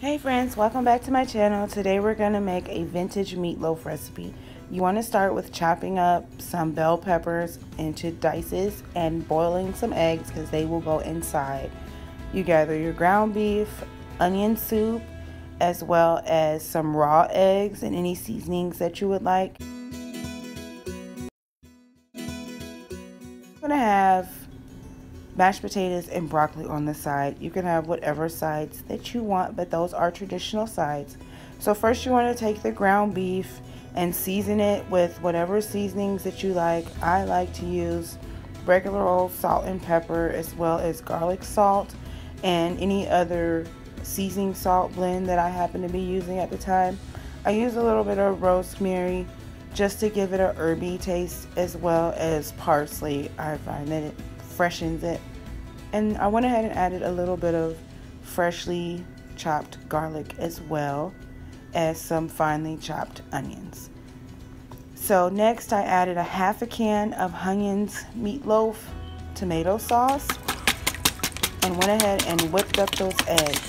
Hey friends, welcome back to my channel. Today we're going to make a vintage meatloaf recipe. You want to start with chopping up some bell peppers into dices and boiling some eggs because they will go inside. You gather your ground beef, onion soup, as well as some raw eggs and any seasonings that you would like. I'm going to have mashed potatoes and broccoli on the side. You can have whatever sides that you want, but those are traditional sides. So first you want to take the ground beef and season it with whatever seasonings that you like. I like to use regular old salt and pepper as well as garlic salt and any other seasoning salt blend that I happen to be using at the time. I use a little bit of rosemary just to give it a herby taste as well as parsley. I find that it freshens it. And I went ahead and added a little bit of freshly chopped garlic as well as some finely chopped onions. So next I added a half a can of Funyuns meatloaf tomato sauce and went ahead and whipped up those eggs.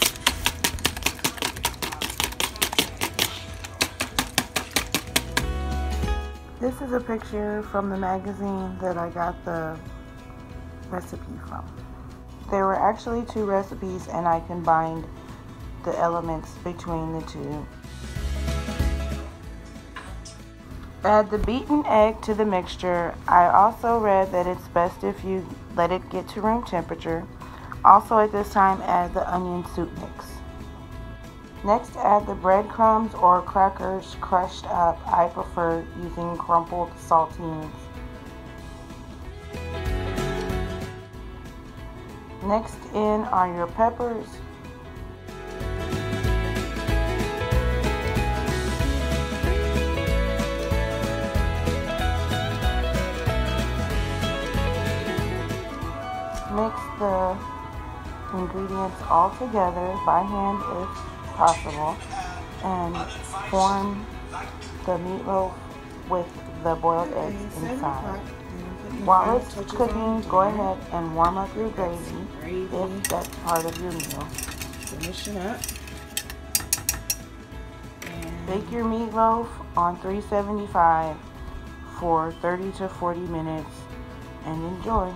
This is a picture from the magazine that I got the recipe from. There were actually two recipes and I combined the elements between the two. Add the beaten egg to the mixture. I also read that it's best if you let it get to room temperature. Also at this time add the onion soup mix. Next add the breadcrumbs or crackers crushed up. I prefer using crumpled saltines. Next in are your peppers. Mix the ingredients all together by hand if possible and form the meatloaf with the boiled eggs inside. While it's cooking, go ahead and warm up your gravy if that's part of your meal. Finish it up. Bake your meatloaf on 375 for 30 to 40 minutes and enjoy.